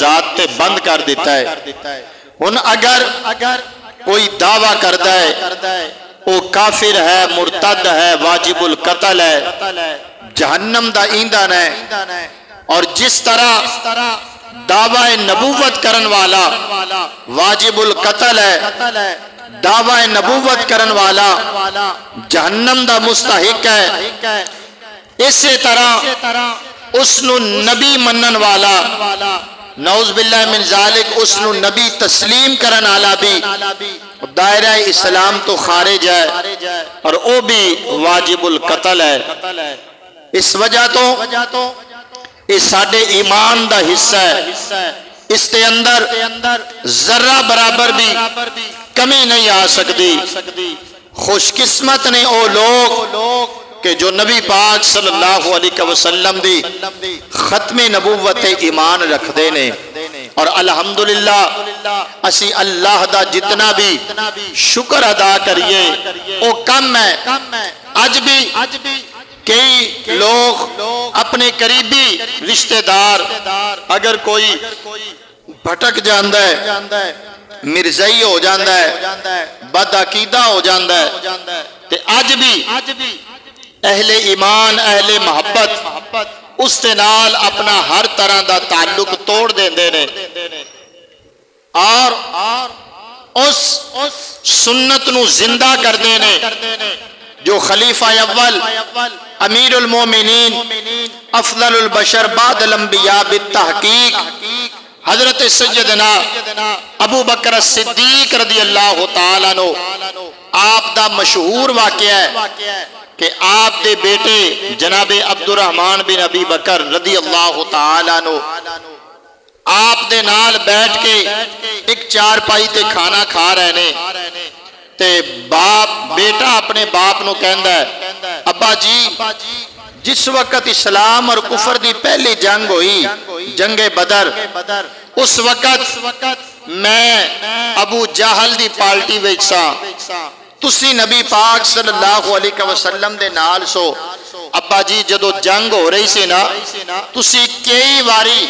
ذات تے بند کر دیتا ہے۔ ان اگر کوئی دعویٰ کرتا ہے، وہ کافر ہے، مرتد ہے، واجب القتل ہے، جہنم دا ایندھن ہے۔ اور جس طرح دعوی نبوت کرن والا واجب القتل ہے، دعوی نبوت کرن والا جہنم دا مستحق ہے۔ اسی طرح اس نبی منن والا نعوذ باللہ من ذالک، اس نو نبی تسلیم کرن والا بھی۔ دائرہ اسلام تو خارج ہے، اور وہ بھی واجب القتل ہے۔ اس وجہ تو اس ساڑے ایمان دا حصہ ہے۔ اس کے اندر ذرہ برابر بھی کمی نہیں آ سکتی۔ خوش قسمت نے او لوگ کہ جو نبی پاک صلی اللہ علیہ وسلم دی ختم نبوت ایمان رکھ دینے اور الحمدللہ اسی اللہ دا جتنا بھی شکر ادا کریے، او کم ہے۔ آج بھی کئی لوگ اپنے قریبی رشتہ دار اگر کوئی بھٹک جاندہ ہے، مرزائی ہو جاندہ ہے، بد عقیدہ ہو جاندہ ہے، تے آج بھی اہل ایمان، اہل محبت، اس دے نال اپنا ہر طرح دا تعلق توڑ دیں دینے اور اس سنت نو زندہ کر دینے جو خلیفہ اول، امیر المومنین، افضل البشر بعد الانبیاء بالتحقیق، حضرت سجدنا ابو بکر صدیق رضی اللہ تعالیٰ نو آپ دا مشہور واقعہ ہے۔ کہ آپ دے بیٹے جناب عبد الرحمن بن ابی بکر رضی اللہ تعالیٰ نو آپ دے نال بیٹھ کے ایک چار پائی تے کھانا کھا رہے نے۔ تے باپ، بیٹا اپنے باپ نو کہندہ ہے، ابا جی جس وقت اسلام اور کفر دی پہلی جنگ ہوئی، جنگ بدر، اس وقت میں ابو جاہل دی پالٹی ویچسا تسی نبی پاک صلی اللہ علیہ وسلم دے نال سو۔ ابا جی جدو جنگ ہو رہی سے نا، تسی کئی واری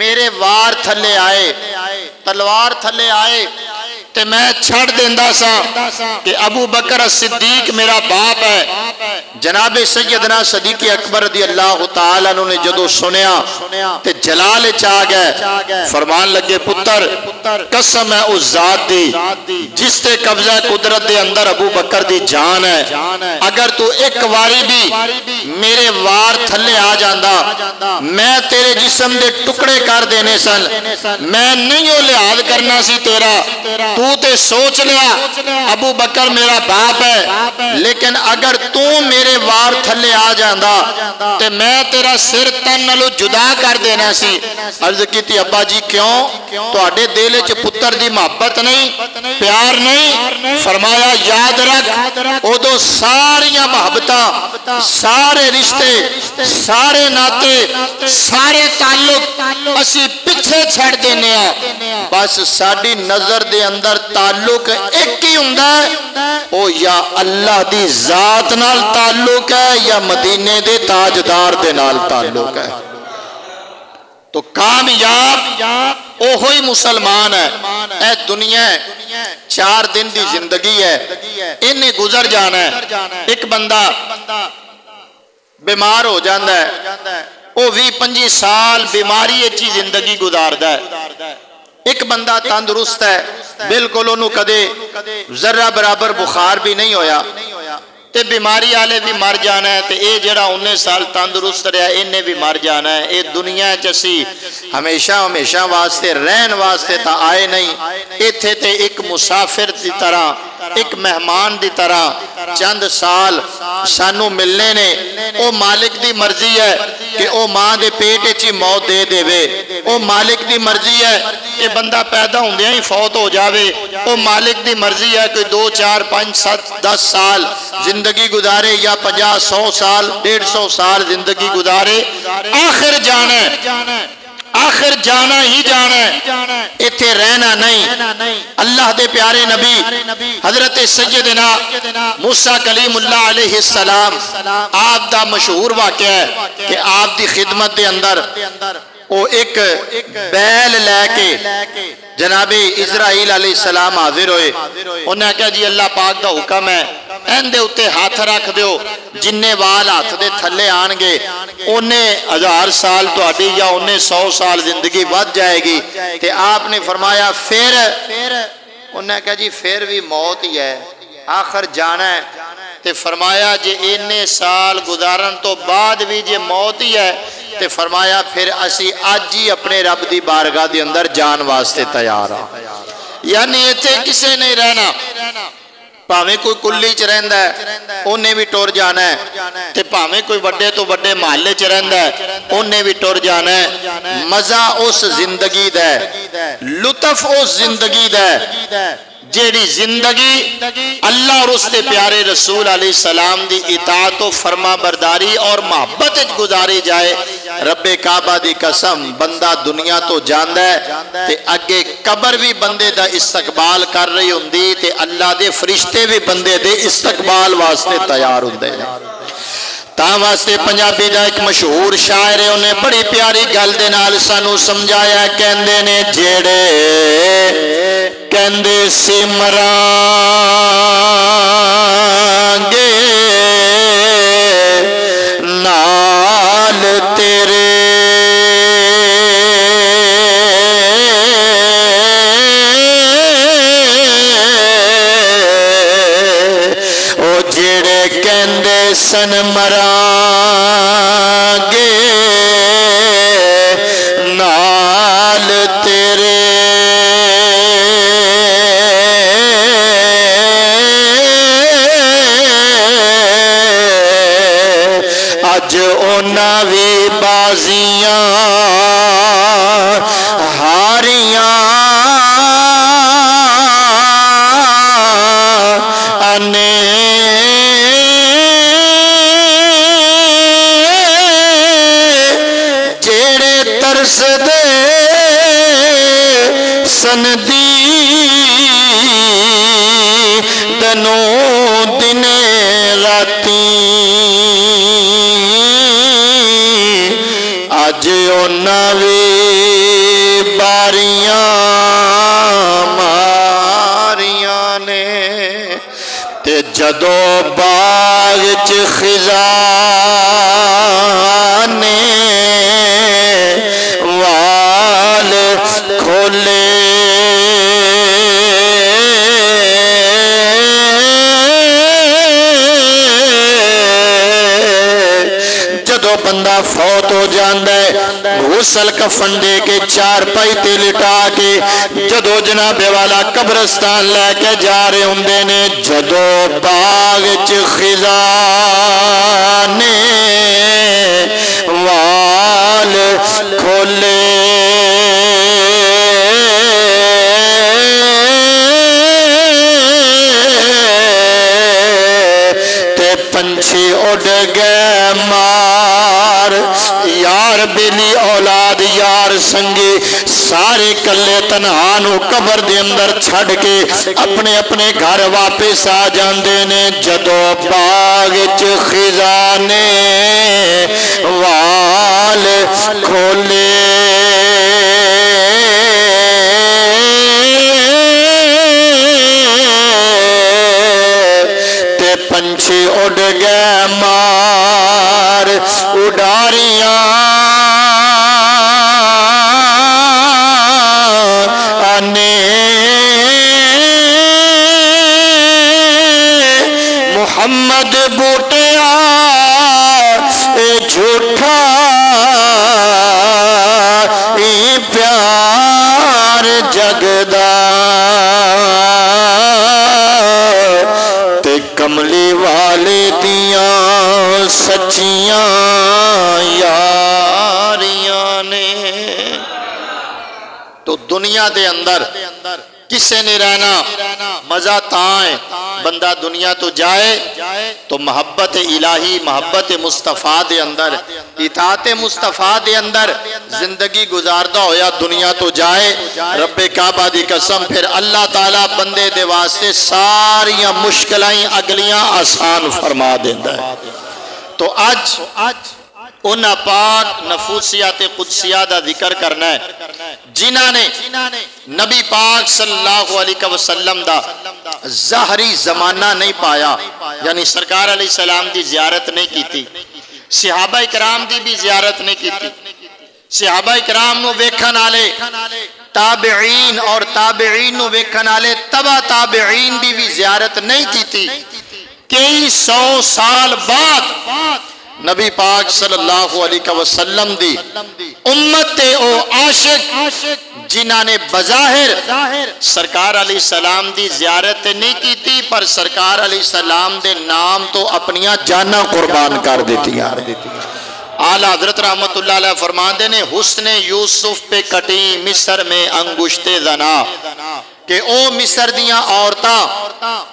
میرے وار تھلے آئے، تلوار تھلے آئے۔ تے میں چھڑ دیندہ سا کہ ابو بکر صدیق میرا باپ ہے۔ جناب سیدنا صدیق اکبر رضی اللہ تعالیٰ نے جدو سنیا تے جلال چاہ گئے، فرمان لگے، پتر، قسم ہے اس ذات دی، جس تے قبضہ قدرت دے اندر ابو بکر دی جان ہے۔ اگر تو ایک واری بھی میرے وار تھلے آ جاندہ میں تیرے جسم دے ٹکڑے کر دینے سن۔ میں نہیں ہو لحاظ کرنا سی تیرا، تو تے سوچ لیا، ابو بکر میرا باپ ہے۔ لیکن اگر تو میرے تیرے وار تھلے آ جاندہ، تے میں تیرا سر تن نلو جدا کر دینا سی۔ عرض کی تھی ابا جی کیوں؟ تو اڈے دیلے چھ پتر دی محبت نہیں، پیار نہیں۔ فرمایا، یاد رکھ او دو ساریاں محبتاں، سارے رشتے، سارے ناتے سارے تعلق اسی پچھے چھڑ دینے ہیں۔ بس ساڑی نظر دے اندر تعلق ایک ہی ہوں او یا اللہ دی ذات نال تعلق تعلق ہے یا مدینے دے تاجدار دے نال تعلق ہے؟ تو کامیاب او مسلمان ہے۔ اے دنیا ہے، چار دن دی زندگی ہے۔ انہیں گزر جانا ہے۔ ایک بندہ بیمار ہو جاندہ ہے۔ او وی پنجی سال بیماری اچھی زندگی گزار دا ہے۔ ایک بندہ تندرست ہے۔ بالکل انہوں کدے ذرہ برابر بخار بھی نہیں ہویا۔ تے بیماری آلے بھی مر جانا ہے تے اے جڑا انہیں سال تندرست رہا ہے، انہیں بھی مر جانا ہے۔ اے دنیا چسی ہمیشہ ہمیشہ واسطے، رہن واسطے تا آئے نہیں۔ اے تھے تے ایک مسافر دی طرح ایک مہمان دی طرح چند سال سانو ملنے نے، او مالک دی مرضی ہے کہ او ماں دے پیٹے چی موت دے دے وے۔ او مالک دی مرضی ہے کہ بندہ پیدا ہوں دیا ہی فوت ہو جاوے۔ او مالک دی مرضی ہے کہ دو، چار پانچ سات، دس سال زندگی گزارے یا پجا سو سال، ڈیڑھ سو سال زندگی گزارے۔ آخر جانا ہے۔ آخر جانا ہی جانا ہے۔ اتھے رہنا نہیں۔ اللہ دے پیارے نبی حضرت سیدنا موسیٰ کلیم اللہ علیہ السلام آپ دا مشہور واقعہ ہے کہ آپ دی خدمت دے اندر۔ وہ ایک بیل لے کے جناب اسرائیل علیہ السلام حاضر ہوئے۔ انہیں کہا جی اللہ پاک دا حکم ہے این دے اتے ہاتھ رکھ دیو، جننے وال ہاتھ دے تھلے آنگے انہیں ہزار سال تو اڈی یا انہیں سو سال زندگی بد جائے گی۔ تے آپ نے فرمایا، پھر انہیں کہا جی پھر بھی موت ہی ہے، آخر جانا ہے۔ تے فرمایا، جے انہیں سال گزارن تو بعد بھی جے موت ہی ہے تے فرمایا، پھر اسی آج ہی اپنے رب دی بارگاہ دی اندر جان واسطے تیار ہاں۔ یعنی ایتھے کسے نہیں رہنا۔ پاویں کوئی کلی چ رہندا ہے، اونے بھی ٹر جانا ہے۔ تے پاویں کوئی بڑے تو بڑے محلے چ رہندا ہے، اونے بھی ٹر جانا ہے۔ مزہ اس زندگی دا ہے، لطف اس زندگی دا ہے۔ جیڑی زندگی اللہ اور اس کے پیارے رسول علیہ السلام دی اطاعت و فرما برداری اور محبت گزاری جائے، رب کعبہ دی قسم، بندہ دنیا تو جاندہ ہے تے اگے قبر بھی بندے دا استقبال کر رہی ہوں دی تے اللہ دے فرشتے بھی بندے دے استقبال واسطے تیار ہوں دے تاں واسطے پنجابی دا ایک مشہور شاعر ہے انہیں بڑی پیاری گل دے نال سانو سمجھایا کہندے نے جیڑے کہندے سمران گے نال تیرے کہندے جدو بندہ فوت ہو جاندہ ہے غسل کفن دے کے چار پائی تے لٹا کے جدو جناب والا قبرستان لے کے جا رہے ہوں نے جدو باغ چ خزانے وال کھولے تے پنچھی اڑ گئے مار یار اولاد یار سنگی سارے کلے تنہانو قبر دے اندر چھڑ کے اپنے اپنے گھر واپس آ جاندے نے۔ جدو باغ چ خزانے وال کھولے۔ تے پنچھی اڑ گئے مار جگدا تے کملی والے دیاں سچیاں یاریاں نے تو دنیا دے اندر کسے نہیں رہنا مزہ تائیں بندہ دنیا تو جائے تو محبت الہی، محبت مصطفیٰ دے اندر، اطاعت مصطفیٰ دے اندر زندگی گزاردہ ہویا، دنیا تو جائے۔ رب کعبہ دی قسم، پھر اللہ تعالیٰ بندے دے واسطے ساریاں مشکلائیں اگلیاں آسان فرما دیندہ ہے۔ تو آج ان پاک نفوسیات قدسیہ دا ذکر کرنا ہے۔ جنہ نے نبی پاک صلی اللہ علیہ وسلم دا ظاہری زمانہ نہیں پایا یعنی سرکار علیہ السلام دی زیارت نہیں کی تھی صحابہ اکرام دی بھی زیارت نہیں کی تھی صحابہ اکرام نو ویکھن آلے، تابعین اور تابعین نو ویکھن آلے، تبا تابعین بھی بھی زیارت نہیں کی تھی کئی سو سال بعد نبی پاک صلی اللہ علیہ وسلم دی امت او عاشق جنہ نے بظاہر سرکار علیہ السلام دی زیارت نہیں کی تھی پر سرکار علیہ السلام دے نام تو اپنیاں جانا قربان کر دیتی ہیں آلہ حضرت رحمت اللہ علیہ فرمان دے نے، حسن یوسف پہ کٹی مصر میں انگشت زنا۔ کہ او مصر دیاں عورتاں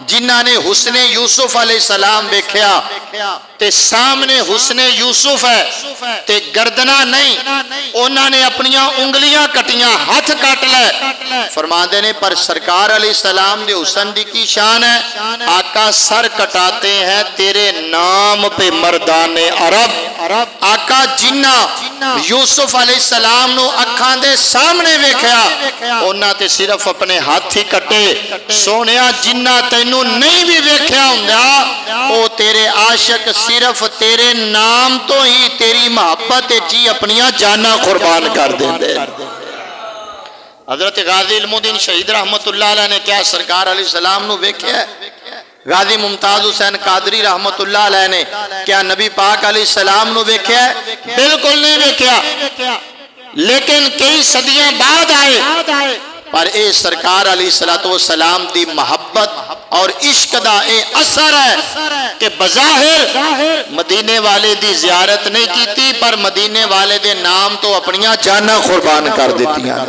جنہ نے حسن یوسف علیہ السلام بیکھیا تے سامنے حسن یوسف ہے تے گردنا نہیں انہوں نے اپنیاں انگلیاں کٹیاں، ہاتھ کٹ لے۔ فرما دینے پر سرکار علیہ السلام دے حسن دی کی شان ہے؟ آقا سر کٹاتے ہیں تیرے نام پہ مردان عرب۔ آقا جنہ یوسف علیہ السلام نو اکھان دے سامنے ویکھیا انہوں تے صرف اپنے ہاتھ ہی کٹے سونیا جنہ تینو نہیں بھی ویکھیا ہوں او تیرے عاشق صرف تیرے نام تو ہی تیری محبت جی اپنیاں جانا قربان کر دیں دے حضرت غازی المدین شہید رحمت اللہ علیہ نے کیا سرکار علیہ السلام نو ویکھیا ہے غازی ممتاز حسین قادری رحمت اللہ علیہ نے کیا نبی پاک علیہ السلام نو ویکھیا ہے بالکل نہیں ویکھیا لیکن کئی صدیاں بعد آئے پر اے سرکار علیہ السلام دی محبت اور عشق دا اے اثر ہے کہ بظاہر مدینے والے دی زیارت نہیں کیتی، پر مدینے والے دے نام تو اپنیاں جانا قربان کر دیتی ہیں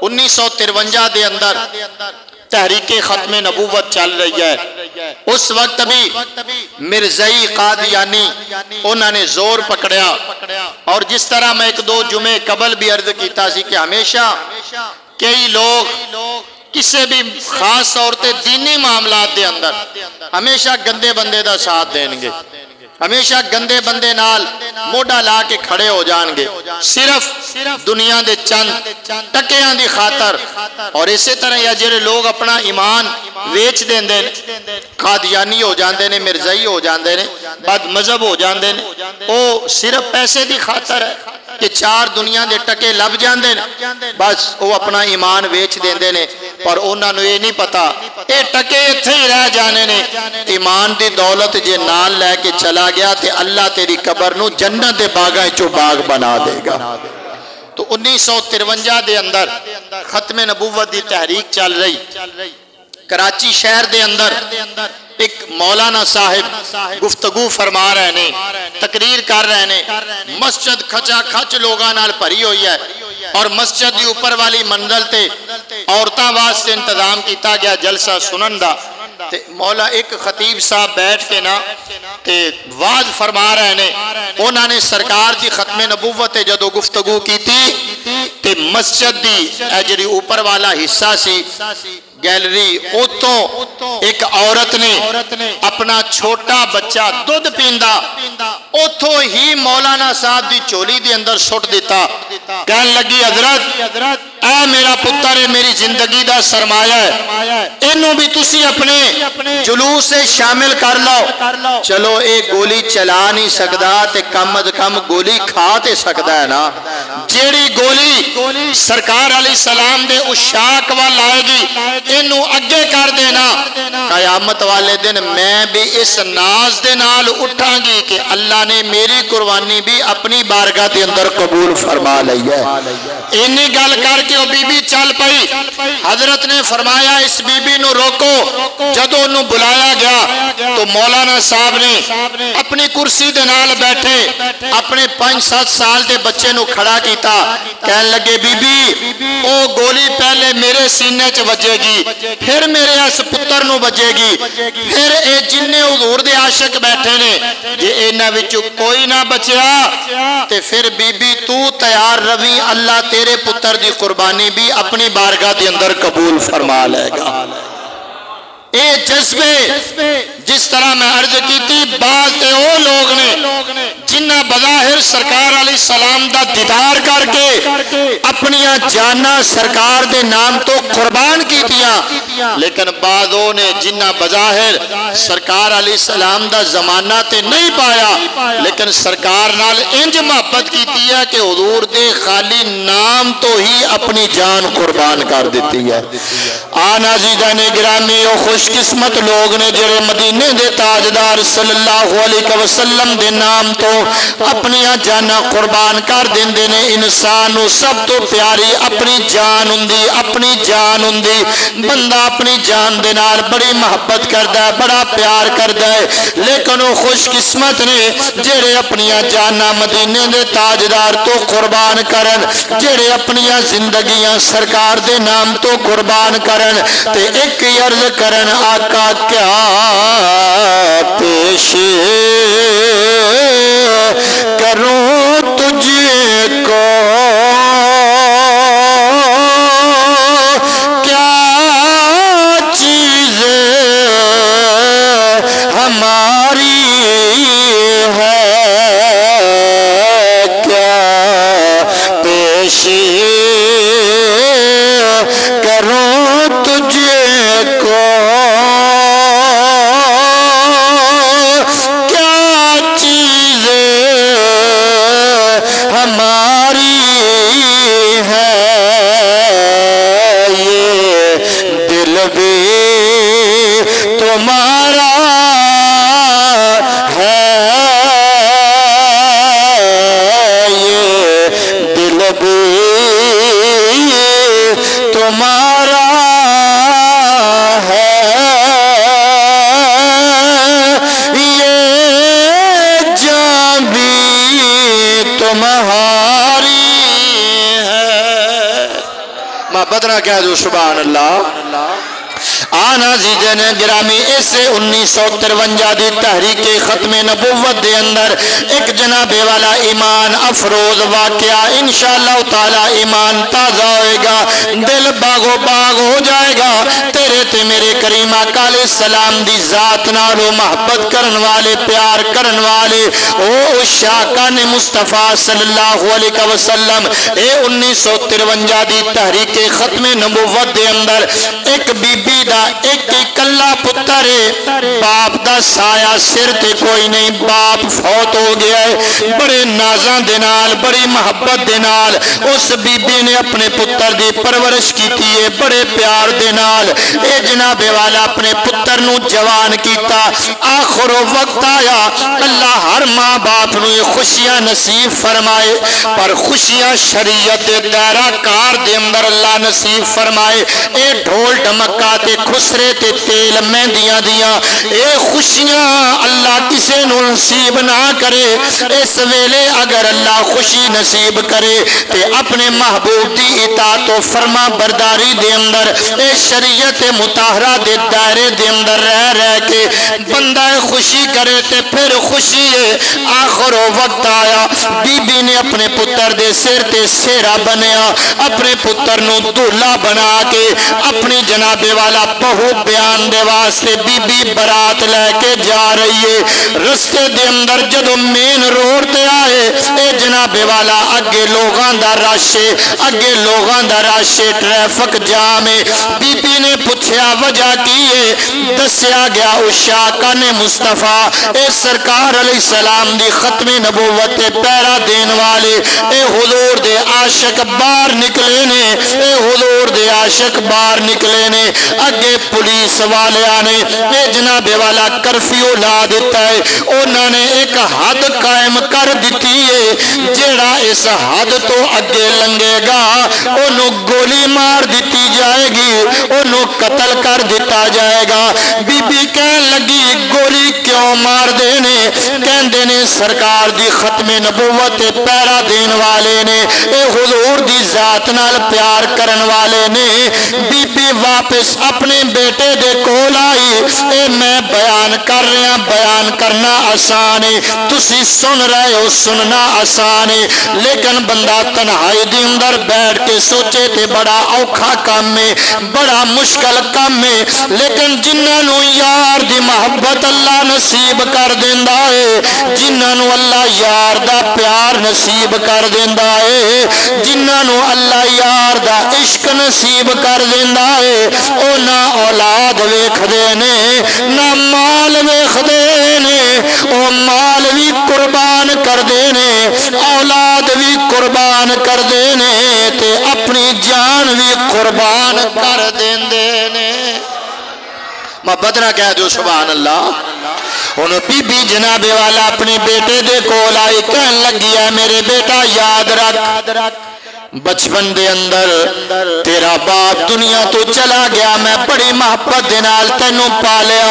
انیس سو ترونجا دے اندر تحریک ختم نبوت چل رہی ہے۔ اس وقت بھی مرزائی قادیانی انہوں نے زور پکڑیا۔ اور جس طرح میں ایک دو جمعے قبل بھی عرض کیتا سی کہ ہمیشہ کئی لوگ کسے بھی خاص عورتیں دینی معاملات دے اندر ہمیشہ گندے بندے دا ساتھ دیں گے۔ ہمیشہ گندے بندے نال موڈا لا کے کھڑے ہو جان گے۔ صرف دنیا دے چند ٹکیاں دی خاطر۔ اور اسی طرح یا جرے لوگ اپنا ایمان ویچ دیں دیں قادیانی ہو جان دیں مرزائی ہو جان دیں بعد مذہب ہو جان دیں او صرف پیسے دی خاطر ہے۔ کہ چار دنیا دے ٹکے لب جاندے نے، بس وہ اپنا ایمان ویچ دیندے نے، پر انہاں نو یہ نہیں پتا، اے ٹکے اتھے ہی رہ جانے نے۔ ایمان دی دولت جے نال لے کے چلا گیا تے اللہ تیری قبر نو جنت دے باغاں چو باغ بنا دے گا۔ تو انیس سو ترونجا دے اندر ختم نبوت دی تحریک چل رہی۔ کراچی شہر دے اندر ایک مولانا صاحب گفتگو فرما رہے نے، تقریر کر رہے نے۔ مسجد کھچا کھچ لوگاں نال پری ہوئی ہے اور مسجد دی اوپر والی منزل تے عورتاں واسطے انتظام کیتا گیا جلسہ سنن دا۔ تے مولا ایک خطیب صاحب بیٹھ کے نا، تے واض فرما رہے نے۔ انہوں نے سرکار دی ختم نبوت جدو گفتگو کی تھی تے مسجد دی اجری اوپر والا حصہ سی گیلری، اوتوں ایک عورت نے اپنا چھوٹا بچہ دودھ پیندا، اوتھوں ہی مولانا صاحب دی چولی دی اندر سٹ دیتا۔ کہن لگی، حضرت، اے میرا پتر ہے میری زندگی دا سرمایہ ہے۔ انہوں بھی تسی اپنے جلوس سے شامل کر لو۔ چلو، اے گولی چلا نہیں سکدا تے کم از کم گولی کھا تے سکدا ہے نا۔ جیڑی گولی سرکار علیہ السلام دے اس شاک وال آئے گی انہوں اگے کر دینا۔ قیامت والے دن میں بھی اس ناز دے نال اٹھاں گی کہ اللہ نے میری قربانی بھی اپنی بارگاہ دے اندر قبول فرما لئی ہے۔ انہی گل کر کے وہ بی بی چل پئی۔ حضرت نے فرمایا، اس بی بی نو روکو۔ جدو انہوں بلایا گیا تو مولانا صاحب نے اپنی کرسی دے نال بیٹھے، اپنے پانچ سات سال دے بچے نو کھڑا کیتا۔ کہن لگے بی بی او گولی پہلے میرے سینے چ وجے گی۔ پھر میرے اس پتر نو بجے گی پھر اے جننے حضور دے عاشق بیٹھے نے جے اینا وچو کوئی نہ بچیا تے پھر بی بی تو تیار روی اللہ تیرے پتر دی قربانی بھی اپنی بارگاہ دے اندر قبول فرما لے گا۔ اے جذبے جس طرح میں عرض کی تھی بعض تے او لوگ نے جنہ بظاہر سرکار علیہ السلام دا دیدار کر کے اپنی جانا سرکار دے نام تو قربان کی دیا لیکن بعضوں نے جنہ بظاہر سرکار علیہ السلام دا زمانہ تے نہیں پایا، لیکن سرکار نال انج محبت کی دیا کہ حضور دے خالی نام تو ہی اپنی جان قربان کر دیتی ہے۔ آنا زیدہ نے گرامی، او خوش قسمت لوگ نے جڑے مدینے دے تاجدار صلی اللہ علیہ وسلم دے نام تو اپنی جانا قربان کر دیں دے نے۔ انسان سب تو پیاری اپنی جان ہندی اپنی جان ہندی بندہ اپنی جان دے نال بڑی محبت کردہ ہے، بڑا پیار کردہ ہے۔ لیکن وہ خوش قسمت نے جڑے اپنی جانا مدینے دے تاجدار تو قربان کرن، جڑے اپنی زندگیاں سرکار دے نام تو قربان کرن، تے ایک عرض کرن، آقا کیا پیش انشاءاللہ تعالی ایمان تازہ ہوئے گا دل باغو باغ ہو جائے گا تے میرے کریم آقا علیہ السلام دی ذات نالو محبت کرن والے، پیار کرن والے، او اس شاکان مصطفیٰ صلی اللہ علیہ وسلم، اے انیس سو ترونجا دی تحریک ختم نبوت دے اندر، ایک بی بی دا ایک کلا پتر ہے باپ دا سایہ سر تے کوئی نہیں، باپ فوت ہو گیا ہے، بڑے نازاں دینال بڑی محبت دینال اس بی بی نے اپنے پتر دی پرورش کی تیئے بڑے پیار دینال اے جناب والا اپنے پتر نو جوان کیتا۔ آخر وقت آیا۔ اللہ ہر ماں باپ نو یہ خوشیاں نصیب فرمائے۔ پر خوشیاں شریعت دائرہ کار دے اندر اللہ نصیب فرمائے۔ اے ڈھول ڈمکا تے خسرے تے تیل مہندیاں دیاں۔ اے خوشیاں اللہ کسے نو نصیب نہ کرے۔ اس ویلے اگر اللہ خوشی نصیب کرے تے اپنے محبوب دی اطاعت و فرما برداری دے اندر اے شریعت مصیب متحرہ دے دائرے دے اندر رہ رہ کے بندہ خوشی کرے تے پھر خوشی ہے آخر و وقت آیا۔ بی بی نے اپنے پتر دے سر تے سیرا بنیا۔ اپنے پتر نو دولہ بنا کے اپنی جناب والا بہو بیان دے واسطے بی بی برات لے کے جا رہی ہے۔ رستے دے اندر جدو مین روڑ تے آئے، اے جناب والا اگے لوگاں دا راشے اگے لوگاں دا راشے ٹریفک جامے بی بی نے پوچھیا وجہ کی ہے دسیا گیا اس شاکہ مصطفیٰ۔ اے سرکار علیہ السلام دی ختم نبوت پیرا دین والے۔ اے حضور دے عاشق بار نکلے نے۔ اے حضور دے عاشق بار نکلے نے۔ اگے پولیس والیا نے۔ اے جناب والا کرفیو لا دیتا ہے۔ انہوں نے ایک حد قائم کر دیتی ہے۔ جیڑا اس حد تو اگے لنگے گا، انہوں گولی مار دیتی جائے گی۔ انہوں قتل قتل کر دیتا جائے گا۔ بی بی کہن لگی، گولی کیوں مار دینے؟ کہن دینے سرکار دی ختم نبوت پیرا دین والے نے، اے حضور دی ذات نال پیار کرن والے نے۔ بی بی واپس اپنے بیٹے دے کول آئی۔ اے میں بیان کر رہا، بیان کرنا آسان ہے۔ تسی سن رہے ہو، سننا آسان ہے۔ لیکن بندہ تنہائی دی اندر بیٹھ کے سوچے تے بڑا اوکھا کام ہے۔ بڑا مشکل کام ہے لیکن جنہوں یار دی محبت اللہ نصیب کر دیندہ ہے جنہوں اللہ یار دا پیار نصیب کر دیندہ ہے جنہوں اللہ یار دا عشق نصیب کر دیندہ ہے او نہ اولاد ویکھ دینے نہ مال ویکھ دینے او مال بھی قربان قربان کر دینے اولاد بھی قربان کر دینے تے اپنی جان بھی قربان کر دینے محبت نہ کہہ دیو، سبحان اللہ۔ انہوں بی بی جناب والا اپنے بیٹے دے کول آئی، کہن لگی ہے، میرے بیٹا، یاد رکھ۔ بچپن دے اندر تیرا باپ دنیا تو چلا گیا، میں بڑی محبت دنال تینوں پالیا۔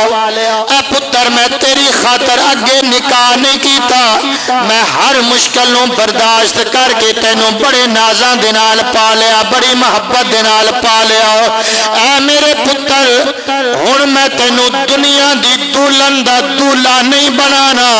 اے پتر، میں تیری خاطر اگے نکاح نہیں کیتا۔ میں ہر مشکل نوں برداشت کر کے تینوں بڑے نازاں دنال پالیا، بڑی محبت دنال پالیا۔ اے میرے پتر، ہن میں تینوں دنیا دی دولن دا دولا نہیں بنانا۔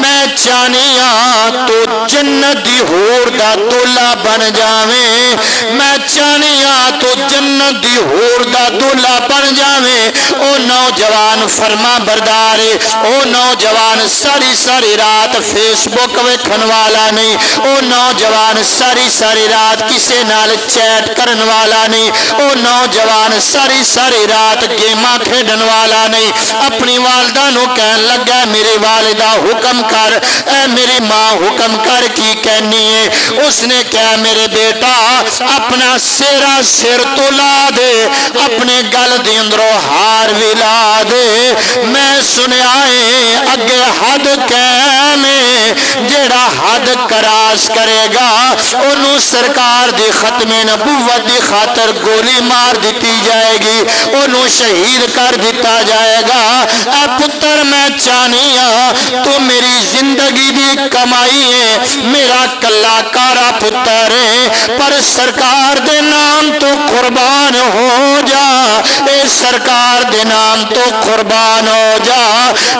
میں چانیا ہاں تو جنت دی ہور دا دولا بن جا۔ جاویں میں چانیا تو جنت دی ہور دا دولا بن جاویں او نوجوان فرما بردارے او نوجوان ساری ساری رات فیس بک ویکھن والا نہیں او نوجوان ساری ساری رات کسے نال چیٹ کرن والا نہیں او نوجوان ساری ساری رات گیماں کھیڈن والا نہیں اپنی والدہ نو کہن لگا میری والدہ حکم کر اے میری ماں حکم کر کی کہنی ہے اس نے کہا میرے بیٹے بیٹا، اپنا سیرا سر تو لا دے، اپنے گل دی اندروں ہار بھی لا دے۔ میں سنے آئے اگے حد کہنے جیڑا حد کراس کرے گا انہوں سرکار دی ختم نبوت دی خاطر گولی مار دیتی جائے گی انہوں شہید کر دیتا جائے گا۔ اے پتر، میں چانیا ہاں، تو میری زندگی دی کمائی ہے میرا کلا کارا پتر ہے پر سرکار دے نام تو قربان ہو جا۔ اے سرکار دے نام تو قربان ہو جا۔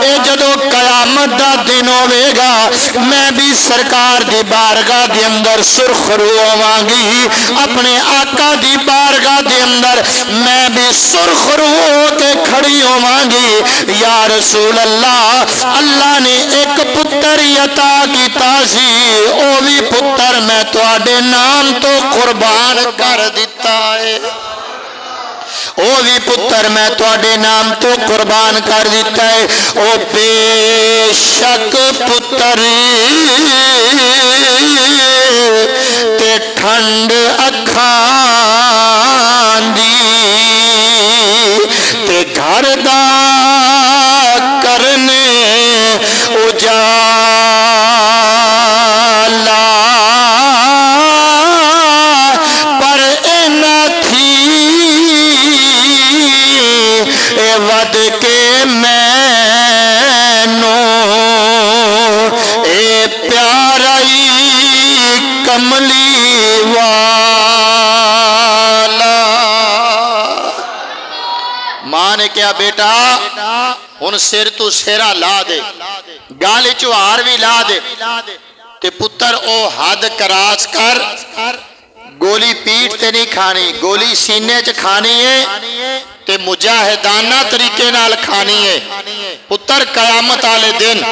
اے جدو قیامت دا دن ہوئے گا، میں بھی سرکار دی بارگاہ دی اندر سرخ رو آوانگی اپنے آقا دی بارگاہ دی اندر میں بھی سرخ رو کے کھڑی ہوانگی یا رسول اللہ اللہ نے ایک پتر یتا کی تازی او بھی پتر میں تو آڈے نام تو قربان کر دیتا ہے۔ او بھی پتر، میں توڑے نام تو قربان کر دیتا ہے۔ او بے شک پتر، تے ٹھنڈ اکھان دی۔ تے گھر دا ان سر تو سیرا لا دے گالی چوار بھی لا دے کہ پتر او حد کراس کر گولی پیٹ تے نہیں کھانی گولی سینے چ کھانی ہے تے مجاہدانہ طریقے نال کھانی ہے پتر قیامت آلے دن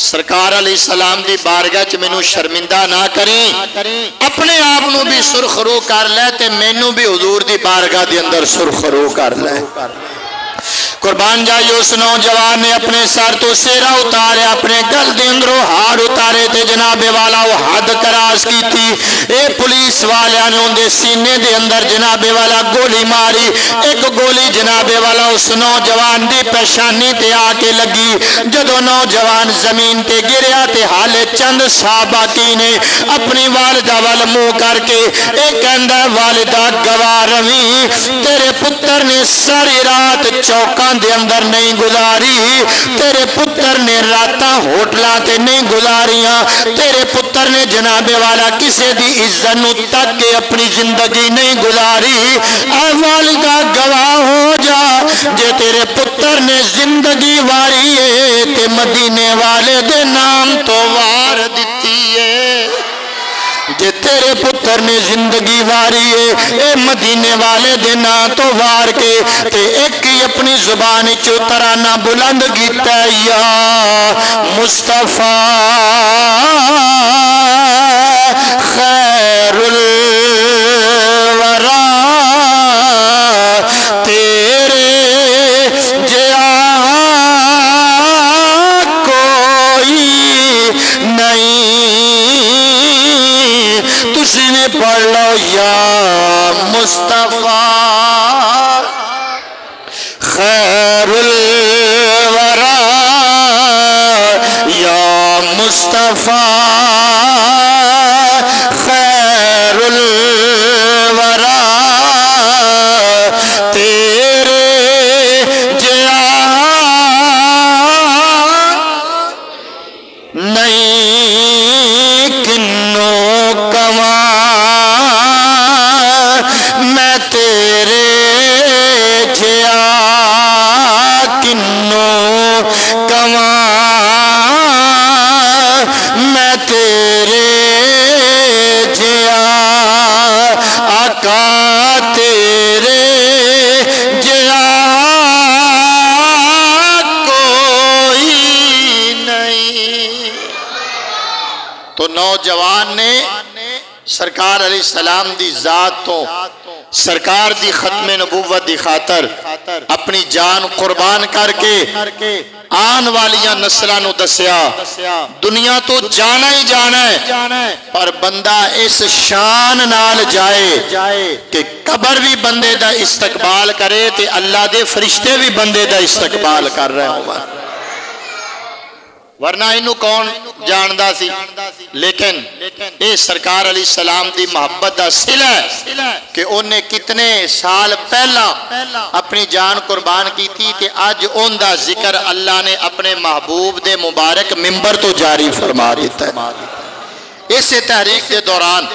سرکار علیہ السلام دی بارگاہ چ مینوں شرمندہ نہ کریں اپنے آپ نو بھی سرخرو کر لے تے مینوں بھی حضور دی بارگاہ دی اندر سرخرو کر لے قربان جائیو اس نوجوان نے اپنے سر تو سیرا اتارے، اپنے گل دے اندروں ہار اتارے جناب والا، وہ حد کراس کی تھی۔ اے پولیس والے نے اندے سینے دے اندر جناب والا گولی ماری۔ ایک گولی جناب والا، اس نوجوان دی پیشانی تے آ کے لگی۔ جدو نوجوان زمین تے گریا تے حالے چند صحابہ کی نے اپنی والدہ وال مو کر کے ایک اندر والدہ گوار روی۔ تیرے پتر نے ساری رات چوکان دے اندر نہیں گزاری۔ تیرے پتر نے راتاں ہوٹلہ تے نہیں گزاریاں۔ تیرے پتر نے جناب والا کسے دی عزت نو تک کے اپنی زندگی نہیں گزاری۔ اے والدہ گواہ ہو جا۔ جے تیرے پتر نے زندگی واری ہے، تے مدینے والے دے نام تو وار دیتی ہے۔ کہ تیرے پتر نے زندگی واری ہے، اے مدینے والے دینا تو وار کے، تے ایک ہی اپنی زبان چو ترانہ بلند گیتا یا مصطفیٰ۔ پڑھ لو یا مصطفیٰ تو سرکار دی ختم نبوت دی خاطر اپنی جان قربان کر کے آن والیاں نسلہ نو دسیا، دنیا تو جانا ہی جانا ہے، پر بندہ اس شان نال جائے کہ قبر بھی بندے دا استقبال کرے تے اللہ دے فرشتے بھی بندے دا استقبال کر رہے ہوں۔ ورنہ انہوں کون جاندہ سی؟ لیکن اے سرکار علیہ السلام دی محبت دا سلہ ہے کہ انہیں کتنے سال پہلا اپنی جان قربان کی تھی کہ آج ان دا ذکر اللہ نے اپنے محبوب دے مبارک ممبر تو جاری فرما دیتا ہے۔ اس تحریک کے دوران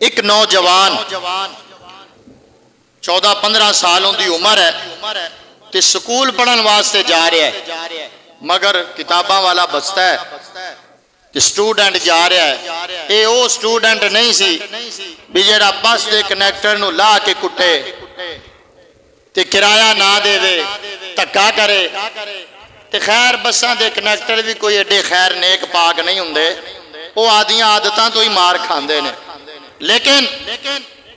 ایک نوجوان چودہ پندرہ سالوں دی عمر ہے، تے سکول پڑھن واسطے جا رہے ہیں مگر کتاباں والا بستا ہے کہ سٹوڈنٹ جا رہا ہے۔ اے او سٹوڈنٹ نہیں سی بھی جیڑا بس دے کنیکٹر نو لا کے کٹے تے کرایہ نہ دے دے تکا کرے۔ تے خیر بساں دے کنیکٹر بھی کوئی ایڈے خیر نیک پاک نہیں ہوندے وہ آدیاں عادتاں تو ہی مار کھاندے نے۔ لیکن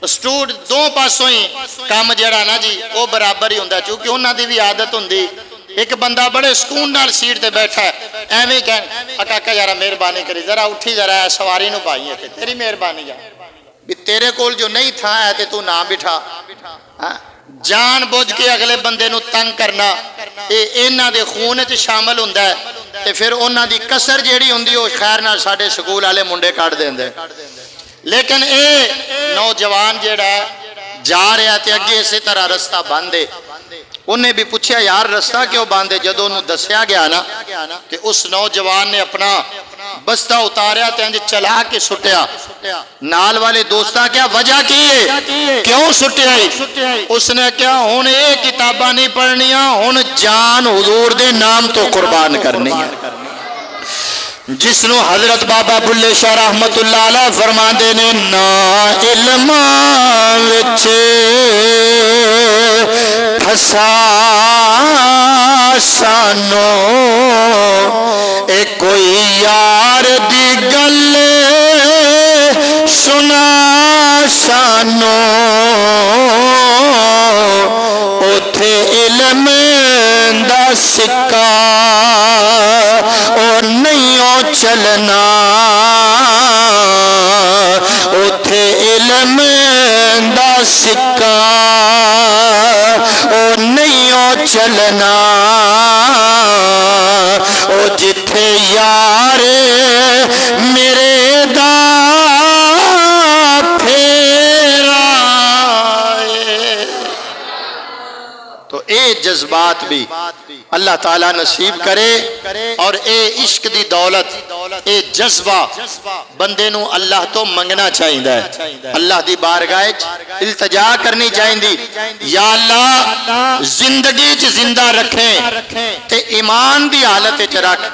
سٹوڈ دو پاسوں ہی کام جڑا نا جی وہ برابر ہی ہوندہ چونکہ انہاں دی بھی عادت ہوندی ایک بندہ بڑے سکون نال سیٹ تے بیٹھا ہے، ایویں کہیں اکاکا یارا، مہربانی کری، ذرا اٹھی، ذرا سواری نو پائی ہے تیری مہربانی جا۔ بھی تیرے کول جو نہیں تھا ہے تے تو نہ بٹھا۔ ہاں؟ جان بوجھ کے اگلے بندے نو تنگ کرنا، اے انہاں دے خون وچ شامل ہوندا ہے۔ تے پھر انہاں دی کسر جیڑی ہوندی او خیر نال ساڈے سکول والے منڈے کاٹ دیندے لیکن اے نوجوان جیڑا ہے، جا رہا تے اگے اسی طرح رستہ بندے۔ انہیں بھی پوچھا یار رستہ کیوں باندھے جدو انہوں دسیا گیا نا کہ اس نوجوان نے اپنا بستہ اتاریا تے چلا کے سٹیا نال والے دوستہ کیا وجہ کی کیوں سٹیا ہے اس نے کیا ہون ایک کتابہ نہیں پڑھنیا ہون جان حضور دے نام تو قربان کرنی ہے جس نو حضرت بابا بلے شاہ رحمت اللہ علیہ فرما دے نے نا علم وچے پھسا سانو اے کوئی یار دی گل سنا سانو اوتھے علم دا سکا اور نہیں او چلنا۔ اتے علم دا سکا چلنا۔ او جتھے یار میرے اے جذبات بھی اللہ تعالیٰ نصیب کرے اور اے عشق دی دولت، اے جذبہ بندے نو اللہ تو منگنا چاہیے ہے۔ اللہ دی بارگاہ التجا کرنی چاہیے یا اللہ، زندگی چ زندہ رکھیں تے ایمان دی حالت چ رکھ۔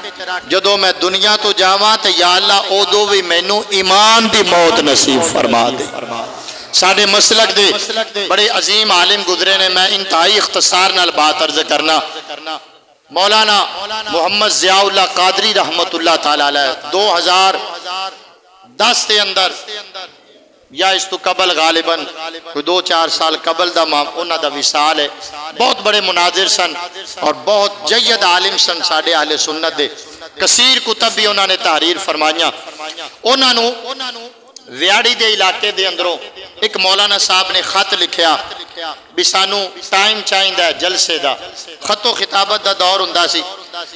جدو میں دنیا تو جاواں تے یا اللہ او دو بھی مینوں ایمان دی موت نصیب فرما دے۔ ساڑھے مسلک دے بڑے عظیم عالم گزرے نے، میں انتہائی اختصار نال بات عرض کرنا۔ مولانا محمد ضیاء اللہ قادری رحمت اللہ تعالیٰ علیہ، دو ہزار دس تے اندر یا اس تو قبل غالباً، کوئی دو چار سال قبل دا انہ دا وصال ہے۔ بہت بڑے مناظر سن اور بہت جید عالم سن ساڑھے اہل سنت دے۔ کثیر کتب بھی انہوں نے تحریر فرمائیاں۔ انہوں نے ویاڑی دے علاقے دے اندروں ایک مولانا صاحب نے خط لکھیا بھی سانو ٹائم چاہیے ہے جلسے دا خط و خطابت دا دور ہوں سی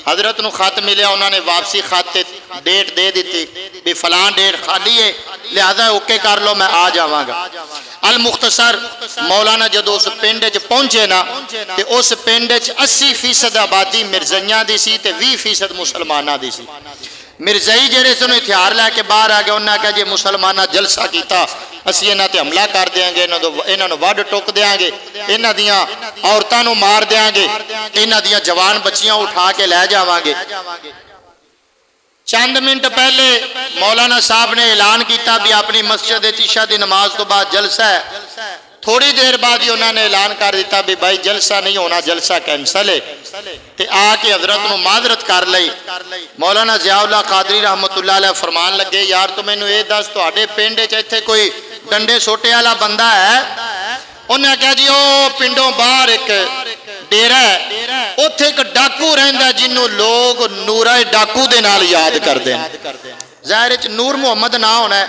حضرت نو خط ملیا انہوں نے واپسی خط ڈیٹ دے دیتی بھی فلان ڈیٹ خالی ہے لہذا اوکے کر لو میں آ جاواں گا المختصر مولانا جدو اس پینڈے چ پہنچے نا تے اس پینڈے چ اسی فیصد آبادی مرزنیاں دی سی تے وی فیصد مسلمانہ دی سی مرزائی جڑے سن ہتھیار لے کے باہر آ گئے، انہاں کہا جی مسلمانہ جلسہ کیتا، اسی انہاں تے حملہ کر دیاں گے، انہاں نو وڈ ٹوک دیاں گے، انہاں دیاں عورتاں نو مار دیاں گے، انہاں دیاں جوان بچیاں اٹھا کے لے جاواں گے۔ چند منٹ پہلے مولانا صاحب نے اعلان کیتا بھی اپنی مسجد عشاء دی نماز تو بعد جلسہ ہے۔ تھوڑی دیر بعد ہی انہوں نے اعلان کر دیتا بھی بھائی جلسہ نہیں ہونا جلسہ کینسل ہے تے آ کے حضرت نو معذرت کر لئی مولانا ضیاء اللہ قادری رحمت اللہ علیہ فرمان لگے یار تو مینوں اے دس تواڈے پنڈ وچ ایتھے کوئی ڈنڈے سوٹے والا بندہ ہے انہیں کہا جی او پنڈوں باہر ایک ڈیرا ہے اوتھے ایک ڈاکو رہندا جنوں لوگ نورہ ڈاکو دے نال یاد کردے ہیں ظاہر نور محمد نہ ہونا ہے۔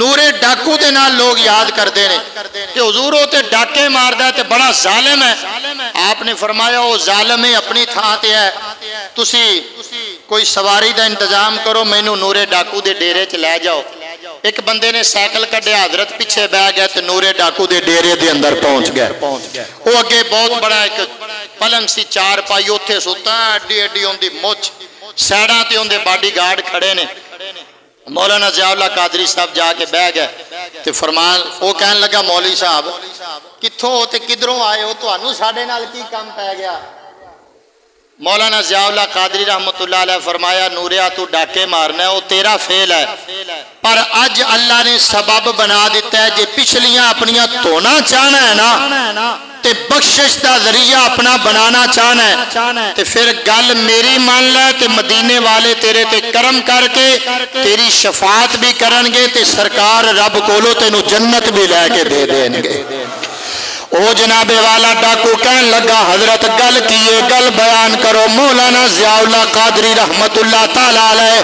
نور ڈاکو دے نال لوگ یاد کر دے کہ حضور وہ ہوتے ڈاکے مار دا تے بڑا ظالم ہے۔ آپ نے فرمایا وہ ظالم ہے، اپنی تھا تے ہے۔ تسی کوئی سواری دا انتظام کرو میں نو نور ڈاکو دے ڈیرے چ لے جاؤ۔ ایک بندے نے سیکل کڈے، حضرت پیچھے بہ گیا تے نور ڈاکو دے ڈیرے دے اندر پہنچ گیا وہ اگے بہت بڑا ایک پلنگ سی، چار پائی، اوتھے سوتا اڈی اڈی ہوندی مچ سیڑاں تے ہوندے باڈی گارڈ کھڑے نے۔ مولانا ضیاء اللہ قادری صاحب جا کے بہ گئے تے فرمان وہ کہنے لگا، مولوی صاحب، کتھوں ہو تے کدھروں آئے ہو؟ تو انو ساڑھے نال کی کام پہ گیا؟ مولانا ضیاء اللہ قادری رحمت اللہ علیہ فرمایا، نوریا تو ڈاکے مارنا ہے، وہ تیرا فیل ہے۔ پر اج اللہ نے سبب بنا دیتا ہے، جے پچھلیاں اپنیاں تونا چاہنا ہے نا، تے بخشش دا ذریعہ اپنا بنانا چاہنا ہے۔ تے پھر گل میری مان لے، تے مدینے والے تیرے تے کرم کر کے، تیری شفاعت بھی کرنگے تے سرکار رب کولو تینو جنت بھی لے کے دے دینگے او جناب والا ڈاکو کہن لگا، حضرت گل کیے گل بیان کرو، مولانا ضیاء اللہ قادری رحمت اللہ تعالیٰ علیہ،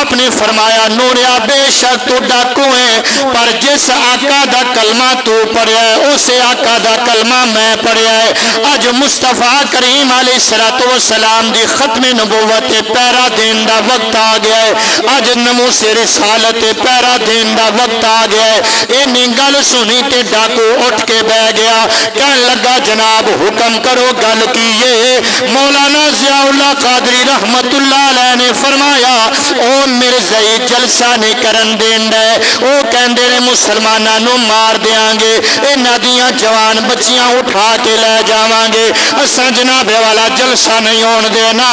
آپ نے فرمایا، نوریا بے شک تو ڈاکو ہیں، پر جس آقا دا کلمہ تو پڑھیا ہے، اسے آقا دا کلمہ میں پڑھیا ہے۔ اج مصطفیٰ کریم علیہ السلام دی ختم نبوت پیرا دین دا وقت آ گیا ہے۔ اج نمو سے رسالت پیرا دین دا وقت آ گیا ہے۔ اینی گل سنی تے ڈاکو اٹھ کے بہ گیا۔ کہن لگا جناب، حکم کرو گل کیے۔ مولانا ضیاء اللہ قادری رحمت اللہ علیہ نے فرمایا، او مرزائی جلسہ نہیں کرن دین دے۔ او کہندے نے مسلمانہ نو مار دیاں گے۔ اے ندیاں جوان بچیاں اٹھا کے لے جاواں گے۔ اسا جناب والا جلسہ نہیں ہون دینا۔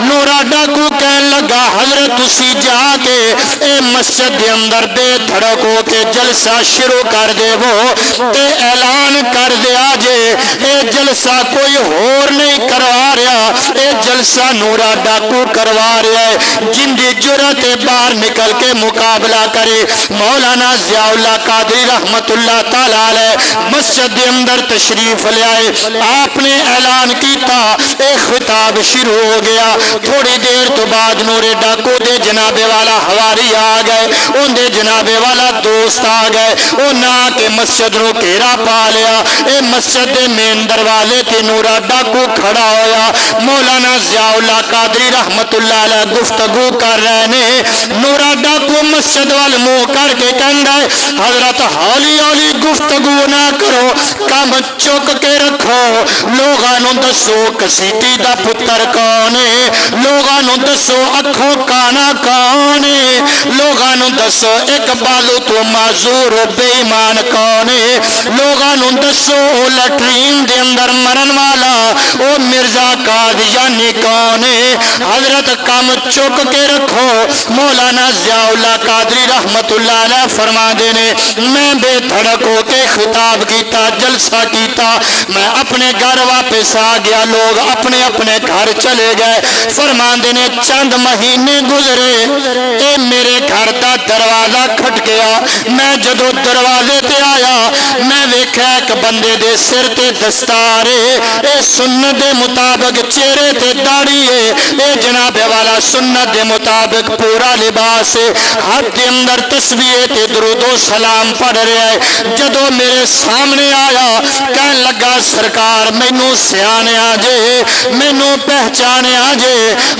نورا ڈاکو کہن لگا، حضرت اسی جا کے اے مسجد دے اندر بے دھڑک ہو کے جلسہ شروع کر دے وہ۔ تے اعلان کر کر دیا جے اے جلسہ کوئی ہور نہیں کروا رہا اے جلسہ نورا ڈاکو کروا رہا ہے جن دی جرت با باہر نکل کے مقابلہ کرے مولانا ضیاء اللہ قادری رحمت اللہ تعالیٰ تعالی مسجد دے اندر تشریف لے آئے آپ نے اعلان کیتا ایک خطاب شروع ہو گیا تھوڑی دیر تو بعد نورے ڈاکو دے جنابے والا ہواری آ گئے ان دے جنابے والا دوست آ گئے وہ کے مسجد نو کیرا پا لیا اے مسجد مین دروازے تے نورا ڈاکو کھڑا ہویا۔ مولانا ضیاء اللہ قادری رحمت اللہ علیہ گفتگو کر رہے نے۔ نورا ڈاکو مسجد وال منہ کر کے کہندا ہے، حضرت حالی حالی گفتگو نہ کرو، کم چک کے رکھو۔ لوگانو دسو کسیٹی دا پتر کانے لوگانو دسو اکھوں کانا کانے لوگانو دسو ایک بالو تو معذور بے ایمان کانے لوگانو دسو سو لٹرین دے اندر مرن والا، او مرزا قادیانی کانے حضرت کم چک کے رکھو۔ مولانا ضیاء اللہ قادری رحمت اللہ علیہ فرما دینے میں بے دھڑک ہو کے خطاب کیتا، جلسہ کیتا۔ میں اپنے گھر واپس آ گیا، لوگ اپنے اپنے گھر چلے گئے۔ فرمان دینے چند مہینے گزرے، اے میرے گھر دا دروازہ کھٹ گیا۔ میں جدو دروازے تے آیا، میں ویکھا ایک بندے دے سر تے دستارے اے سنت دے مطابق چہرے تے داڑی ہے۔ اے جناب والا سنت دے مطابق پورا لباس ہے۔ ہاتھ دے اندر تصویر تے درود و سلام پڑھ رہا ہے۔ جدو میرے سامنے آیا، کہن لگا، سرکار مینو سیانے آجے مینو پہچانے آجے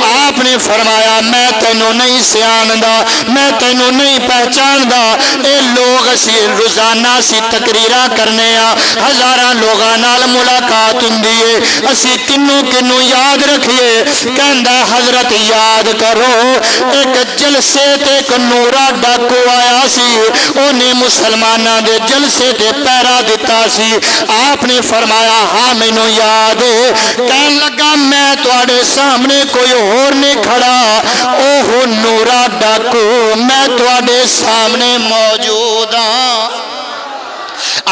آپ نے فرمایا، میں تینو نہیں سیان دا میں تینو نہیں پہچان دا اے لوگ، اسی روزانہ سی تقریرہ کرنے آ۔ ہزارہ لوگانال ملاقات اندیے اسی کنو کنو یاد رکھئے کہندہ حضرت یاد کرو۔ ایک جلسے تے ایک نورا ڈاکو آیا سی۔ انہیں مسلمانہ دے جلسے دے پیرا دیتا سی۔ آپ نے فرمایا ہاں میں نو یاد ہے کہن لگا، میں توڑے سامنے کوئی اور نہیں کھڑا۔ اوہ نورا ڈاکو، میں توڑے سامنے موجود ہاں۔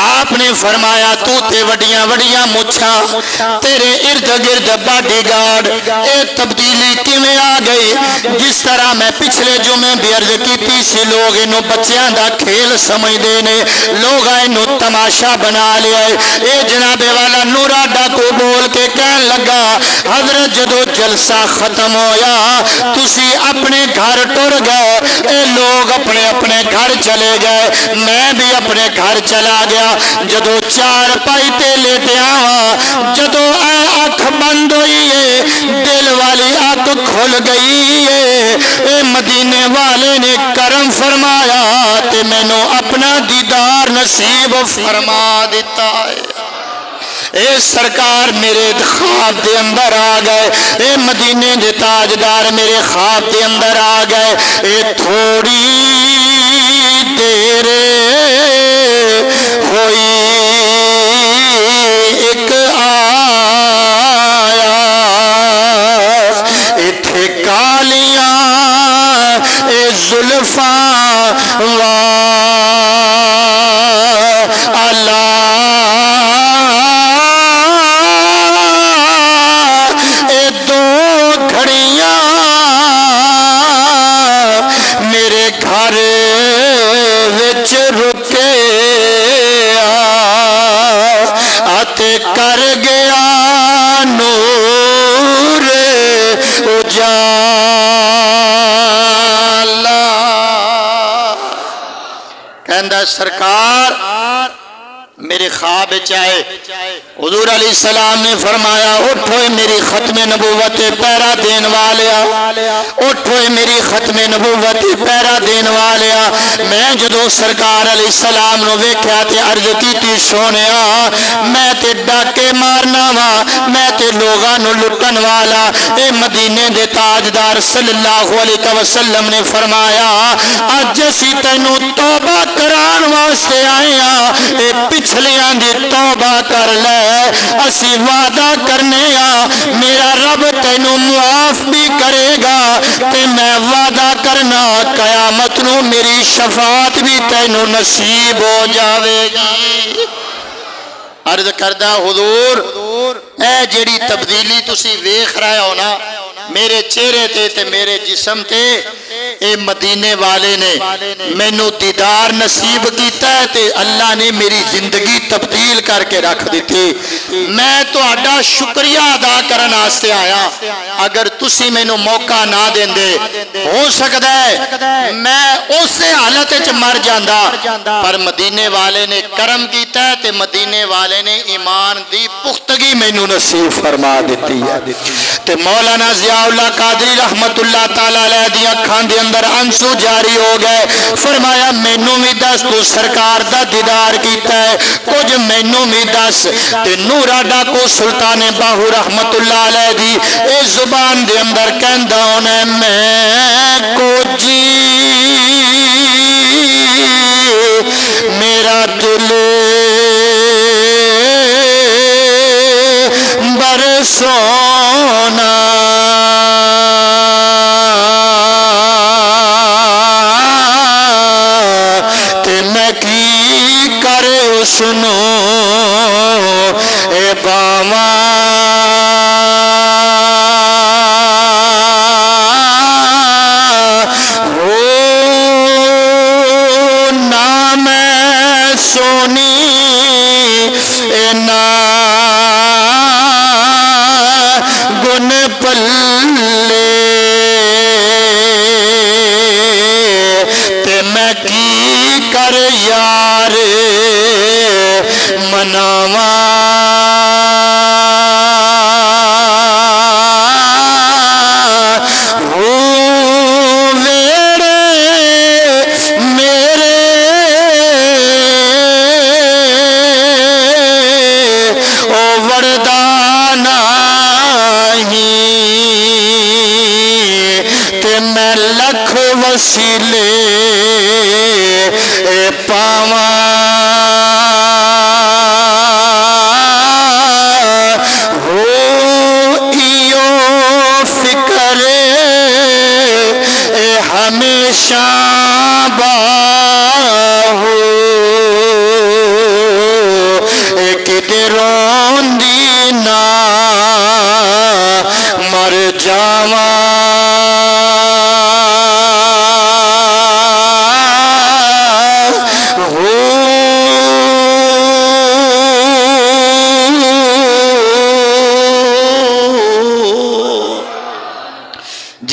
آپ نے فرمایا، تو تے وڈیاں وڈیاں مچھا، تیرے ارد گرد باڈی گارڈ اے تبدیلی کیویں آ گئی؟ جس طرح میں پچھلے جمعے بھی عرض کیتی سی، لوگ انو بچیاں دا کھیل سمجھ دینے لوگ آئے انو تماشا بنا لیا اے جناب والا، نورا ڈاکو بول کے کہن لگا، حضرت جدو جلسہ ختم ہویا، تسی اپنے گھر ٹر گئے۔ اے لوگ اپنے اپنے گھر چلے گئے، میں بھی اپنے گھر چلا گیا۔ جدو چار پائی تے لیتے آوا جدو اے اکھ بند ہوئی ہے دل والی اکھ کھل گئی ہے اے مدینے والے نے کرم فرمایا تے میں نو اپنا دیدار نصیب فرما دیتا ہے اے سرکار میرے خواب دے اندر آ گئے اے مدینے دے تاجدار میرے خواب دے اندر آ گئے اے تھوڑی دیر خواب چاہے حضور علیہ السلام نے فرمایا اٹھوئے میری ختم نبوت پیرا دین والیا۔ اٹھوئے میری ختم نبوت پیرا دین والیا۔ میں جدو سرکار علیہ السلام نو ویکھیا تے عرض کیتی، سونیا، میں تے ڈاکے مارنا وا، میں تے لوگاں نو لٹن والا۔ اے مدینے دے تاجدار صلی اللہ علیہ وسلم نے فرمایا، اج اسی تینو توبہ کران واسطے آئے ہاں۔ اے پچھلیاں دی توبہ کر لے۔ اسی وعدہ کرنے آ، میرا رب تینو معاف بھی کرے گا۔ تے میں وعدہ کرنا، قیامت نو میری شفاعت بھی تینو نصیب ہو جاوے گی۔ عرض کردہ حضور، اے جیڑی تبدیلی تسی ویخ رہے ہو نا، میرے چہرے تے تے میرے جسم تے اے مدینے والے نے مینو دیدار نصیب کیتا ہے تے اللہ نے میری زندگی تبدیل کر کے رکھ دیتی۔ میں تو آڈا شکریہ ادا کرن آستے آیا۔ اگر تسی مینو موقع نہ دیں دے ہو سکتا ہے۔ میں اسے حالت چ مر جاندہ پر مدینے والے نے کرم کیتا ہے تے مدینے والے نے ایمان دی پختگی مینو نصیب فرما دیتی ہے۔ تے مولانا ضیاء اللہ قادری رحمت اللہ تعالیٰ علیہ دیا کھان دے اندر انسو جاری ہو گئے۔ فرمایا مینو بھی دس، تو سرکار دا دیدار کیتا ہے۔ کچھ مینو بھی دس۔ تے نورا ڈاکو سلطان باہو رحمت اللہ علیہ دی اے زبان دے اندر کہندہ ہونے میں کو جی میرا دل برسونا soni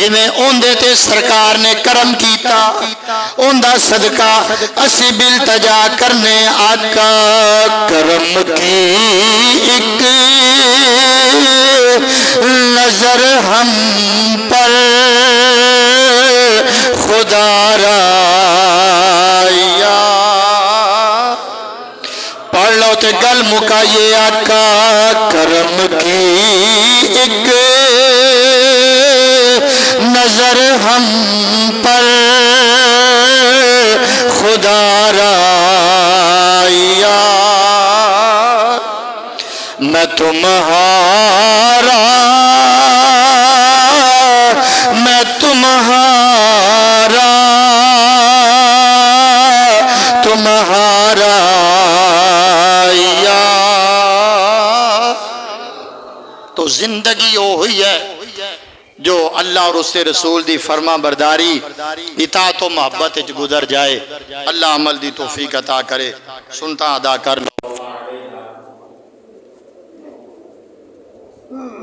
جویں اوندے تے سرکار نے کرم کیتا، اوندا صدقہ اسی بالتجا کرنے آقا کرم کی ایک نظر ہم پر۔ خدا را پڑھ لو تے گل مکائیے، آقا کرم کی ایک نظر ہم پر۔ خدا را میں تمہارا میں تمہارا جو اللہ اور اس رسول دی فرما برداری اطاعت و محبت اچھ گزر جائے۔ اللہ عمل دی توفیق عطا کرے۔ سنتا ادا کر